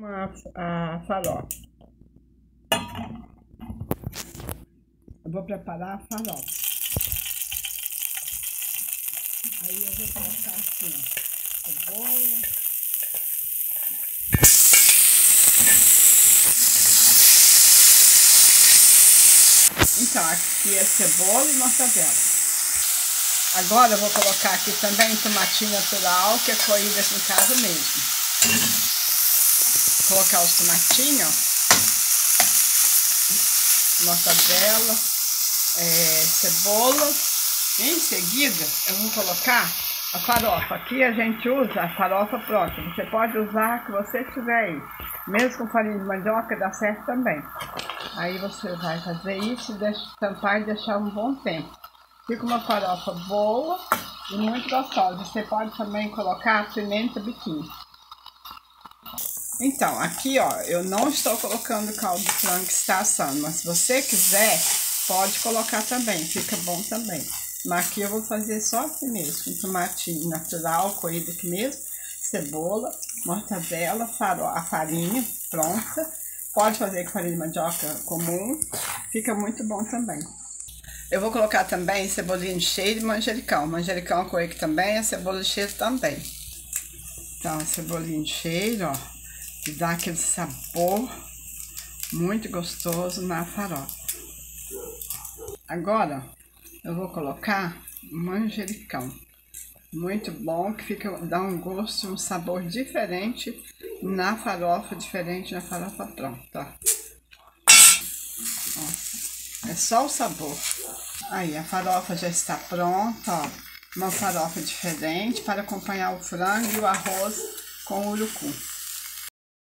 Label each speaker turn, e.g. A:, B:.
A: uma a farofa. Eu vou preparar a farofa. Aí eu vou colocar assim, cebola. Então, aqui é cebola e mortadela. Agora eu vou colocar aqui também tomatinho natural, que é colhido aqui em casa mesmo colocar os tomatinhos, mortadela, é, cebola. Em seguida, eu vou colocar a farofa. Aqui a gente usa a farofa pronta. Você pode usar a que você tiver aí. Mesmo com farinha de mandioca, dá certo também. Aí você vai fazer isso, deixa, tampar e deixar um bom tempo. Fica uma farofa boa e muito gostosa. Você pode também colocar pimenta biquinho. Então, aqui ó, eu não estou colocando caldo de frango que está assando, mas se você quiser, pode colocar também, fica bom também. Mas aqui eu vou fazer só assim mesmo, com tomate natural, coído aqui mesmo, cebola, mortadela, a farinha pronta. Pode fazer com farinha de mandioca comum, fica muito bom também. Eu vou colocar também cebolinha de cheiro e manjericão. Manjericão coelho também, a cebola de cheiro também. Então, cebolinha de cheiro, ó que dá aquele sabor muito gostoso na farofa. Agora, eu vou colocar manjericão. Muito bom, que fica, dá um gosto, um sabor diferente na farofa, diferente na farofa pronta. Ó, é só o sabor. Aí, a farofa já está pronta, ó. Uma farofa diferente para acompanhar o frango e o arroz com o urucum.